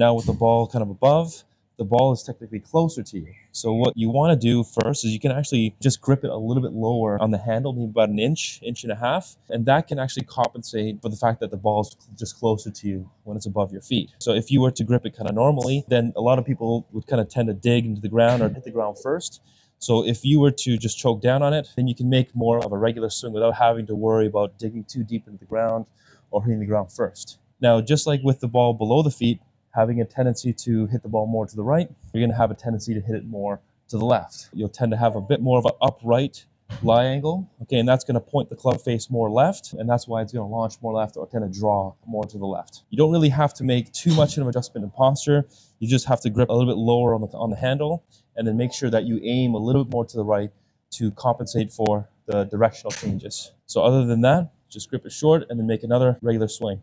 Now with the ball kind of above, the ball is technically closer to you. So what you want to do first is you can actually just grip it a little bit lower on the handle, maybe about an inch, inch and a half, and that can actually compensate for the fact that the ball is just closer to you when it's above your feet. So if you were to grip it kind of normally, then a lot of people would kind of tend to dig into the ground or hit the ground first. So if you were to just choke down on it, then you can make more of a regular swing without having to worry about digging too deep into the ground or hitting the ground first. Now, just like with the ball below the feet, having a tendency to hit the ball more to the right, you're going to have a tendency to hit it more to the left. You'll tend to have a bit more of an upright lie angle, okay, and that's going to point the club face more left, and that's why it's going to launch more left or kind of draw more to the left. You don't really have to make too much of an adjustment in posture. You just have to grip a little bit lower on the, on the handle, and then make sure that you aim a little bit more to the right to compensate for the directional changes. So other than that, just grip it short and then make another regular swing.